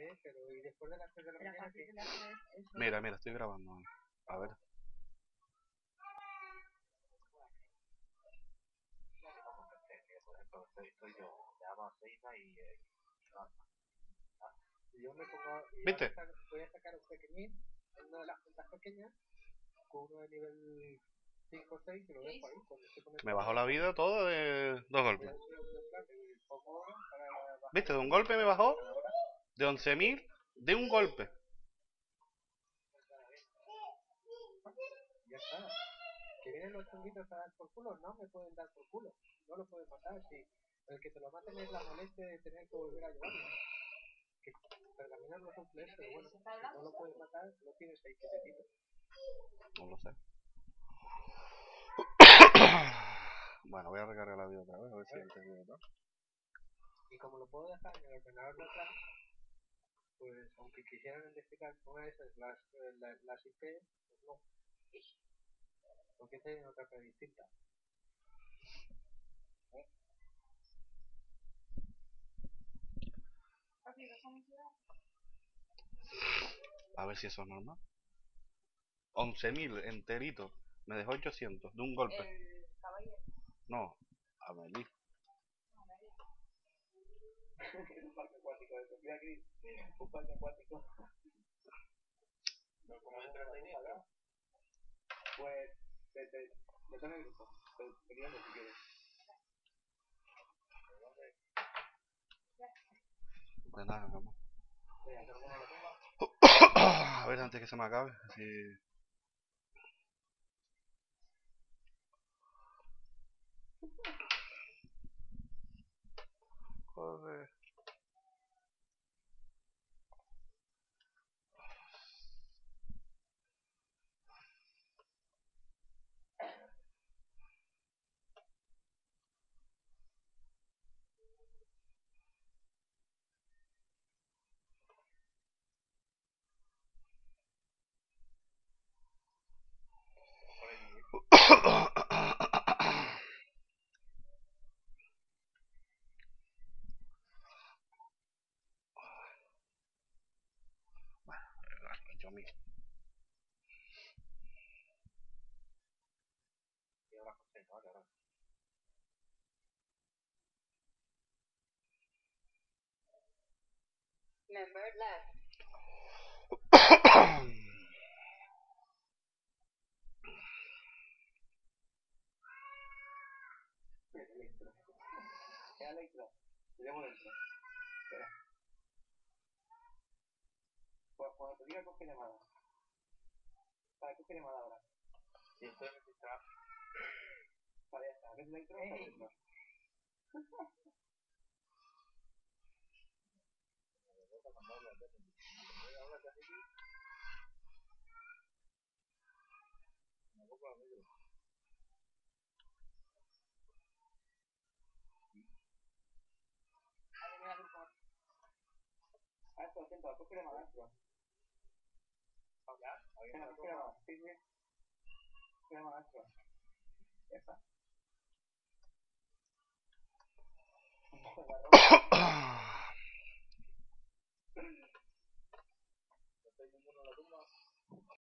Eh, pero y después de las 3 de la Pero mañana, de las tres, eso. Mira, mira, estoy grabando. A ver. Yo, eh, me pongo. Y ¿Viste? voy a sacar un pequeñín, en una de las cuentas pequeñas, con uno de nivel 5 o 6 y lo dejo ahí. Me bajó la vida todo de dos golpes. ¿Viste? De un golpe me bajó. De 11.000 de un golpe. Ya está. Que vienen los chunguitos a dar por culo, no me pueden dar por culo. No lo pueden matar. Si el que te lo maten es la molestia de tener que volver a llevarlo. Que pergaminar no cumple eso, pero bueno, si no lo puedes matar, no tienes ahí quietecito. No lo sé. Bueno, voy a recargar la vida otra vez, a ver si antes de ¿no? Y como lo puedo dejar en el ordenador de atrás, pues aunque quisieran investigar con esas las, eh, las, las IP, pues no. Porque tienen otra cosa distinta. Ya. A ver si eso es normal. 11.000 enterito. Me dejó 800 de un golpe. El caballero. No, a Melí. un parque acuático de Sofía Gris. Un parque acuático. pero como entra en línea, claro. Pues, te, te, te tengo el grupo. Te, te guío si quieres. Pues nada, vamos. A ver antes que se me acabe. Si... cho mình điều là không thể nói được rồi Number 11. Ya le entró. Le damos la entrada. Cuando te diga coge llamada. Vale, coge llamada ahora. Y estoy registrado. Vale, ya está. ¿Ves el grupo. Ah, esto, atento, coge llamada, Electro. ¿Ya? Venga, coge llamada. Sí, sí. Coge llamada,